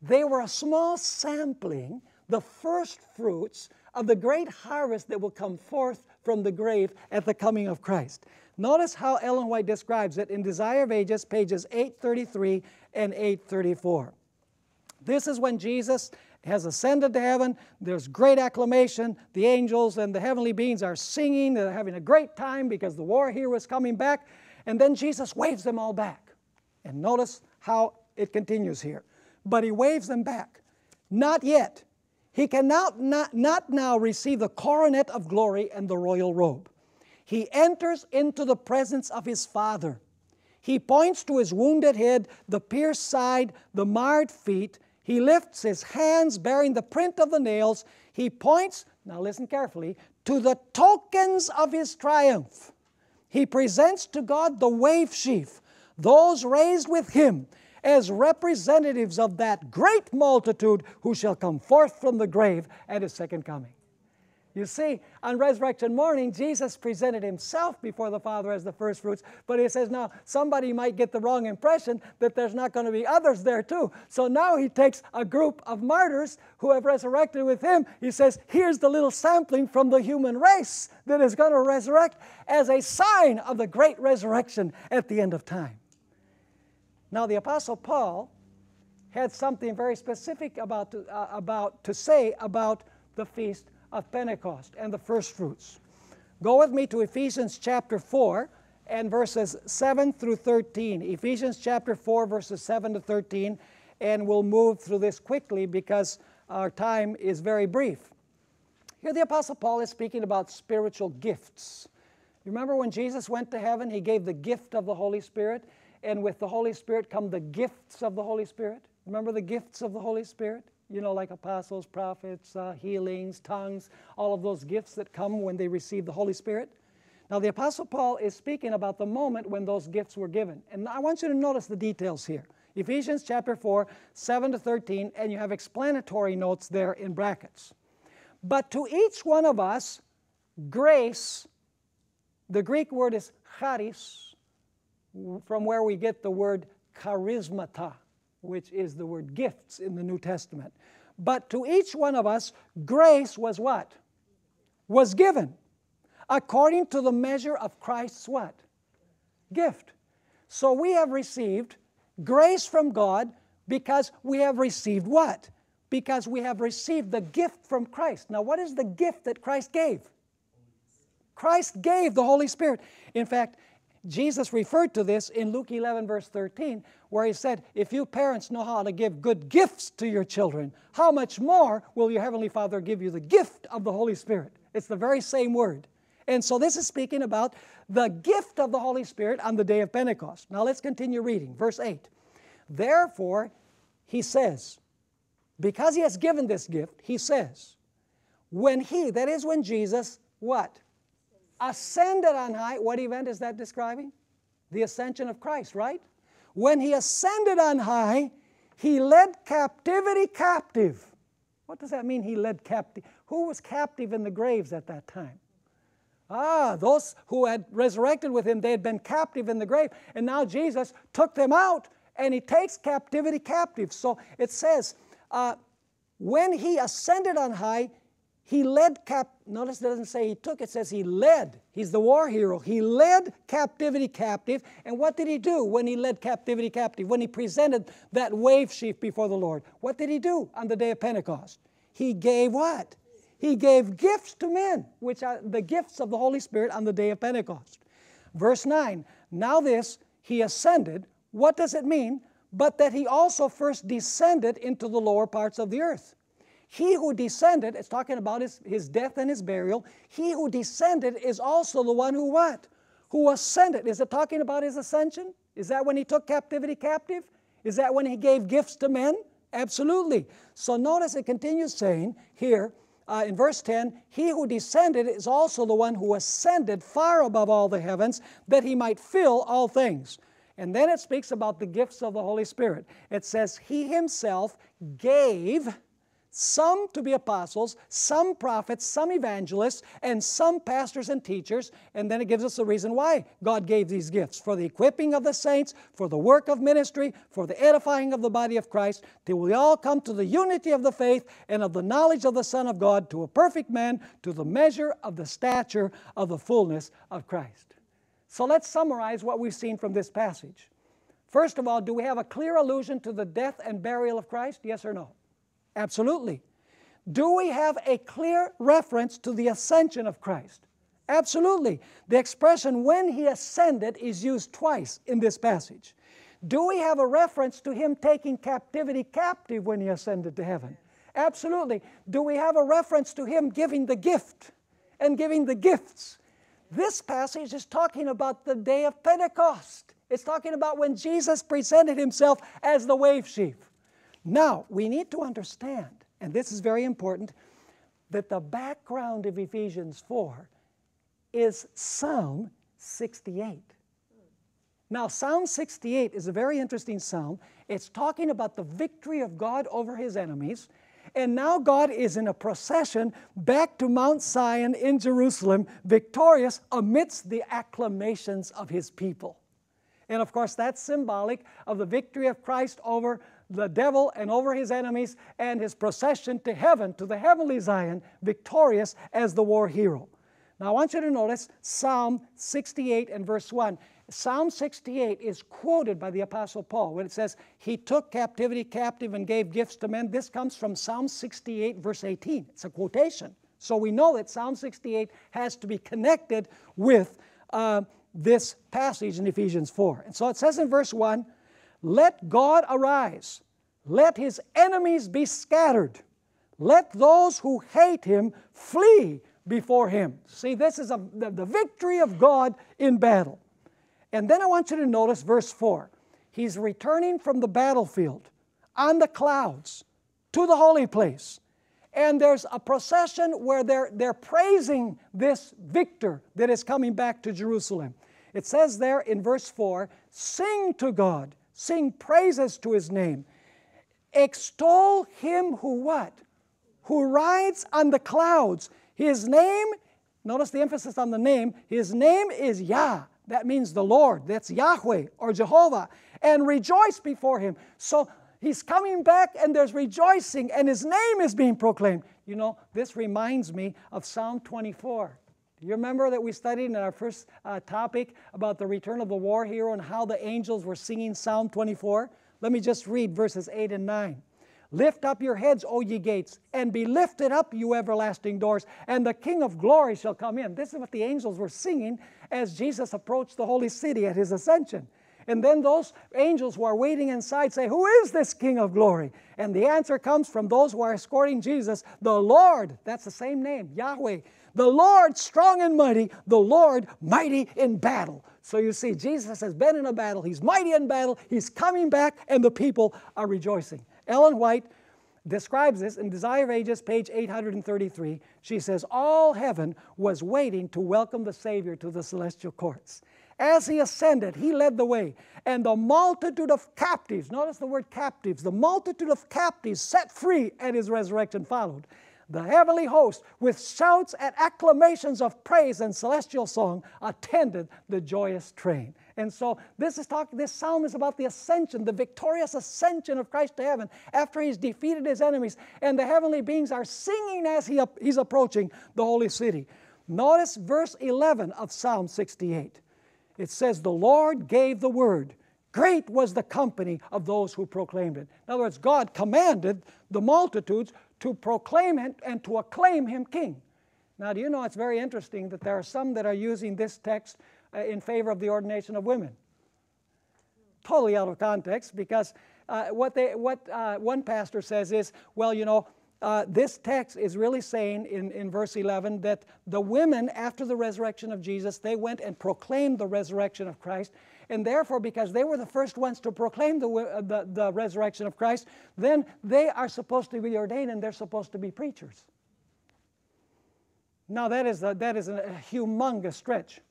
They were a small sampling, the first fruits of the great harvest that will come forth from the grave at the coming of Christ. Notice how Ellen White describes it in Desire of Ages, pages 833 and 834. This is when Jesus has ascended to heaven. There's great acclamation. The angels and the heavenly beings are singing. They're having a great time because the war hero is coming back. And then Jesus waves them all back. And notice how it continues here. But he waves them back. Not yet. He cannot not, not now receive the coronet of glory and the royal robe. He enters into the presence of his Father. He points to his wounded head, the pierced side, the marred feet, he lifts his hands bearing the print of the nails. He points, now listen carefully, to the tokens of his triumph. He presents to God the wave sheaf, those raised with him as representatives of that great multitude who shall come forth from the grave at his second coming. You see, on resurrection morning, Jesus presented himself before the Father as the first fruits, but he says now somebody might get the wrong impression that there's not going to be others there too. So now he takes a group of martyrs who have resurrected with him. He says, here's the little sampling from the human race that is going to resurrect as a sign of the great resurrection at the end of time. Now, the Apostle Paul had something very specific about to, uh, about to say about the feast of Pentecost and the first fruits. Go with me to Ephesians chapter 4 and verses 7 through 13. Ephesians chapter 4, verses 7 to 13, and we'll move through this quickly because our time is very brief. Here, the Apostle Paul is speaking about spiritual gifts. You remember when Jesus went to heaven, he gave the gift of the Holy Spirit, and with the Holy Spirit come the gifts of the Holy Spirit? Remember the gifts of the Holy Spirit? You know, like apostles, prophets, uh, healings, tongues, all of those gifts that come when they receive the Holy Spirit. Now, the Apostle Paul is speaking about the moment when those gifts were given. And I want you to notice the details here. Ephesians chapter 4, 7 to 13, and you have explanatory notes there in brackets. But to each one of us, grace, the Greek word is charis, from where we get the word charismata, which is the word gifts in the New Testament. But to each one of us, grace was what? Was given according to the measure of Christ's what? Gift. So we have received grace from God because we have received what? Because we have received the gift from Christ. Now, what is the gift that Christ gave? Christ gave the Holy Spirit. In fact, Jesus referred to this in Luke 11, verse 13, where he said, If you parents know how to give good gifts to your children, how much more will your Heavenly Father give you the gift of the Holy Spirit? It's the very same word. And so this is speaking about the gift of the Holy Spirit on the day of Pentecost. Now let's continue reading. Verse 8. Therefore, he says, because he has given this gift, he says, when he, that is when Jesus, what? Ascended on high. What event is that describing? The ascension of Christ, right? When he ascended on high, he led captivity captive. What does that mean, he led captive? Who was captive in the graves at that time? Ah, those who had resurrected with him, they had been captive in the grave. And now Jesus took them out and he takes captivity captive. So it says, uh, when he ascended on high, he led cap. Notice it doesn't say he took, it says he led. He's the war hero. He led captivity captive. And what did he do when he led captivity captive? When he presented that wave sheaf before the Lord? What did he do on the day of Pentecost? He gave what? He gave gifts to men, which are the gifts of the Holy Spirit on the day of Pentecost. Verse 9 Now this, he ascended. What does it mean? But that he also first descended into the lower parts of the earth. He who descended, it's talking about his, his death and his burial. He who descended is also the one who what? Who ascended. Is it talking about his ascension? Is that when he took captivity captive? Is that when he gave gifts to men? Absolutely. So notice it continues saying here, uh, in verse 10, he who descended is also the one who ascended far above all the heavens that he might fill all things. And then it speaks about the gifts of the Holy Spirit. It says, He himself gave some to be apostles, some prophets, some evangelists, and some pastors and teachers. And then it gives us the reason why God gave these gifts for the equipping of the saints, for the work of ministry, for the edifying of the body of Christ, till we all come to the unity of the faith and of the knowledge of the Son of God, to a perfect man, to the measure of the stature of the fullness of Christ. So let's summarize what we've seen from this passage. First of all, do we have a clear allusion to the death and burial of Christ? Yes or no? Absolutely. Do we have a clear reference to the ascension of Christ? Absolutely. The expression when he ascended is used twice in this passage. Do we have a reference to him taking captivity captive when he ascended to heaven? Absolutely. Do we have a reference to him giving the gift and giving the gifts? This passage is talking about the day of Pentecost. It's talking about when Jesus presented himself as the wave sheaf. Now, we need to understand, and this is very important, that the background of Ephesians 4 is Psalm 68. Now, Psalm 68 is a very interesting psalm. It's talking about the victory of God over his enemies. And now God is in a procession back to Mount Zion in Jerusalem, victorious amidst the acclamations of his people. And of course, that's symbolic of the victory of Christ over the devil and over his enemies and his procession to heaven, to the heavenly Zion, victorious as the war hero. Now I want you to notice Psalm 68 and verse 1. Psalm 68 is quoted by the Apostle Paul when it says, He took captivity captive and gave gifts to men. This comes from Psalm 68, verse 18. It's a quotation. So we know that Psalm 68 has to be connected with uh, this passage in Ephesians 4. And so it says in verse 1 let God arise. Let his enemies be scattered. Let those who hate him flee before him. See, this is a, the, the victory of God in battle. And then I want you to notice verse 4. He's returning from the battlefield on the clouds to the holy place. And there's a procession where they're, they're praising this victor that is coming back to Jerusalem. It says there in verse 4 Sing to God Sing praises to his name. Extol him who what? Who rides on the clouds. His name, notice the emphasis on the name, his name is Yah. That means the Lord. That's Yahweh or Jehovah. And rejoice before him. So he's coming back and there's rejoicing and his name is being proclaimed. You know, this reminds me of Psalm 24. Do you remember that we studied in our first uh, topic about the return of the war hero and how the angels were singing Psalm 24? Let me just read verses 8 and 9. Lift up your heads, O ye gates, and be lifted up, you everlasting doors, and the King of glory shall come in. This is what the angels were singing as Jesus approached the holy city at his ascension. And then those angels who are waiting inside say, Who is this King of glory? And the answer comes from those who are escorting Jesus, the Lord. That's the same name, Yahweh. The Lord strong and mighty, the Lord mighty in battle. So you see, Jesus has been in a battle, he's mighty in battle, he's coming back, and the people are rejoicing. Ellen White describes this in Desire of Ages, page 833. She says, All heaven was waiting to welcome the Savior to the celestial courts. As he ascended, he led the way, and the multitude of captives, notice the word captives, the multitude of captives set free at his resurrection followed. The heavenly host, with shouts and acclamations of praise and celestial song, attended the joyous train. And so this is talk, this psalm is about the ascension, the victorious ascension of Christ to heaven after he's defeated his enemies. And the heavenly beings are singing as he, he's approaching the holy city. Notice verse 11 of Psalm 68. It says, The Lord gave the word. Great was the company of those who proclaimed it. In other words, God commanded the multitudes to proclaim it and to acclaim him king. Now, do you know it's very interesting that there are some that are using this text uh, in favor of the ordination of women. Totally out of context because uh, what, they, what uh, one pastor says is, well, you know, uh, this text is really saying in, in verse 11 that the women, after the resurrection of Jesus, they went and proclaimed the resurrection of Christ. And therefore, because they were the first ones to proclaim the, uh, the, the resurrection of Christ, then they are supposed to be ordained and they're supposed to be preachers. Now, that is a, that is a humongous stretch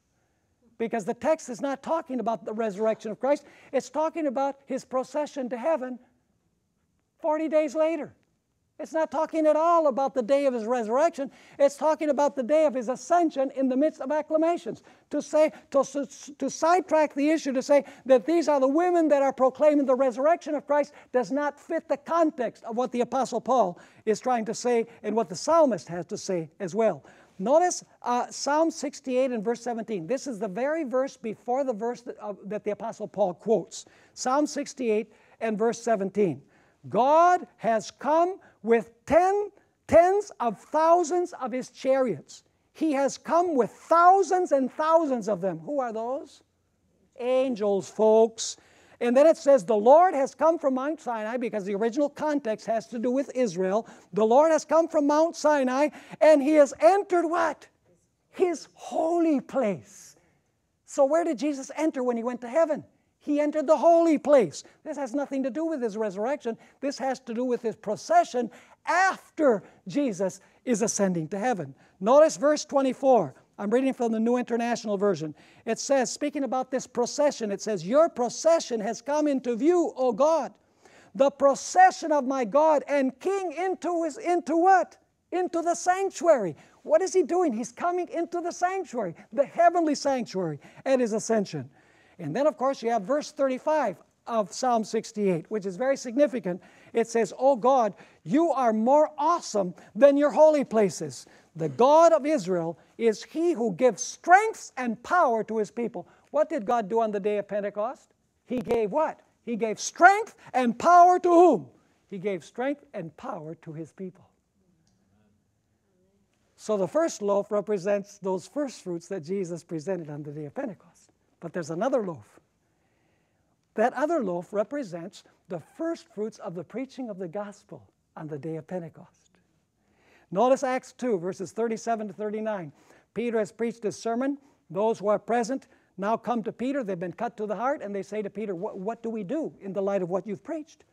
because the text is not talking about the resurrection of Christ, it's talking about his procession to heaven 40 days later. It's not talking at all about the day of his resurrection. It's talking about the day of his ascension in the midst of acclamations. To say, to, to sidetrack the issue, to say that these are the women that are proclaiming the resurrection of Christ does not fit the context of what the Apostle Paul is trying to say and what the psalmist has to say as well. Notice uh, Psalm 68 and verse 17. This is the very verse before the verse that, uh, that the Apostle Paul quotes. Psalm 68 and verse 17. God has come with ten, tens of thousands of his chariots. He has come with thousands and thousands of them. Who are those? Angels, folks. And then it says, The Lord has come from Mount Sinai, because the original context has to do with Israel. The Lord has come from Mount Sinai, and he has entered what? His holy place. So, where did Jesus enter when he went to heaven? He entered the holy place. This has nothing to do with his resurrection. This has to do with his procession after Jesus is ascending to heaven. Notice verse 24. I'm reading from the New International Version. It says, speaking about this procession, it says, Your procession has come into view, O God. The procession of my God and King into his into what? Into the sanctuary. What is he doing? He's coming into the sanctuary, the heavenly sanctuary at his ascension. And then, of course, you have verse 35 of Psalm 68, which is very significant. It says, Oh God, you are more awesome than your holy places. The God of Israel is he who gives strength and power to his people. What did God do on the day of Pentecost? He gave what? He gave strength and power to whom? He gave strength and power to his people. So the first loaf represents those first fruits that Jesus presented on the day of Pentecost. But there's another loaf. That other loaf represents the first fruits of the preaching of the gospel on the day of Pentecost. Notice Acts 2, verses 37 to 39. Peter has preached his sermon. Those who are present now come to Peter. They've been cut to the heart, and they say to Peter, What, what do we do in the light of what you've preached?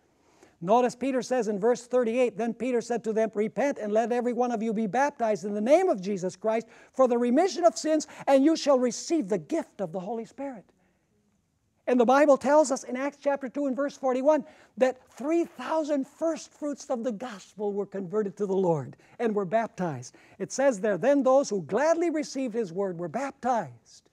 Notice Peter says in verse 38 Then Peter said to them, Repent and let every one of you be baptized in the name of Jesus Christ for the remission of sins, and you shall receive the gift of the Holy Spirit. And the Bible tells us in Acts chapter 2 and verse 41 that 3,000 first fruits of the gospel were converted to the Lord and were baptized. It says there, then those who gladly received his word were baptized.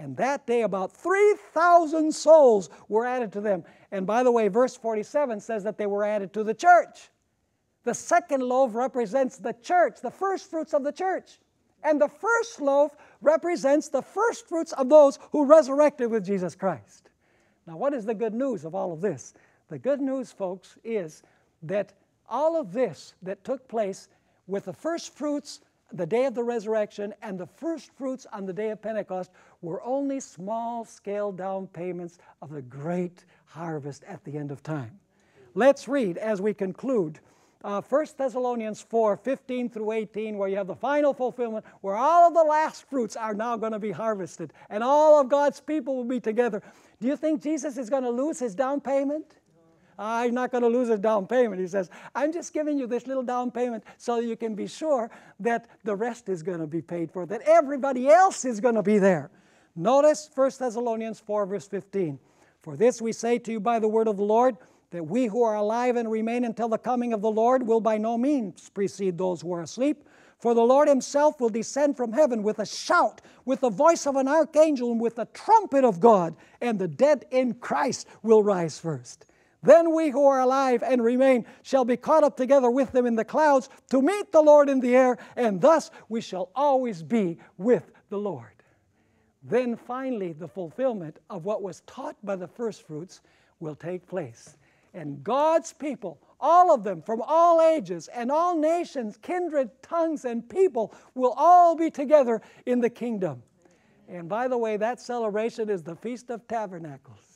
And that day, about 3,000 souls were added to them. And by the way, verse 47 says that they were added to the church. The second loaf represents the church, the first fruits of the church. And the first loaf represents the first fruits of those who resurrected with Jesus Christ. Now, what is the good news of all of this? The good news, folks, is that all of this that took place with the first fruits the day of the resurrection and the first fruits on the day of Pentecost were only small scale down payments of the great harvest at the end of time. Let's read as we conclude uh, 1 Thessalonians 4 15 through 18, where you have the final fulfillment, where all of the last fruits are now going to be harvested and all of God's people will be together. Do you think Jesus is going to lose his down payment? I'm not going to lose a down payment. He says, I'm just giving you this little down payment so you can be sure that the rest is going to be paid for, that everybody else is going to be there. Notice 1 Thessalonians 4, verse 15. For this we say to you by the word of the Lord that we who are alive and remain until the coming of the Lord will by no means precede those who are asleep. For the Lord himself will descend from heaven with a shout, with the voice of an archangel, and with the trumpet of God, and the dead in Christ will rise first. Then we who are alive and remain shall be caught up together with them in the clouds to meet the Lord in the air, and thus we shall always be with the Lord. Then finally, the fulfillment of what was taught by the first fruits will take place and God's people, all of them from all ages and all nations, kindred, tongues, and people, will all be together in the kingdom. And by the way, that celebration is the Feast of Tabernacles.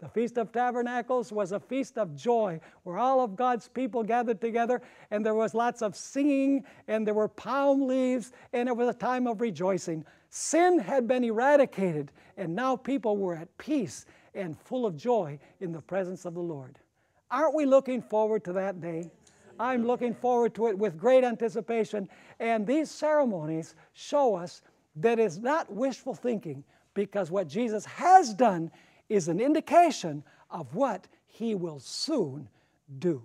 The Feast of Tabernacles was a feast of joy where all of God's people gathered together and there was lots of singing and there were palm leaves and it was a time of rejoicing. Sin had been eradicated and now people were at peace and full of joy in the presence of the Lord. Aren't we looking forward to that day? I'm looking forward to it with great anticipation. And these ceremonies show us that it's not wishful thinking because what Jesus has done is an indication of what he will soon do.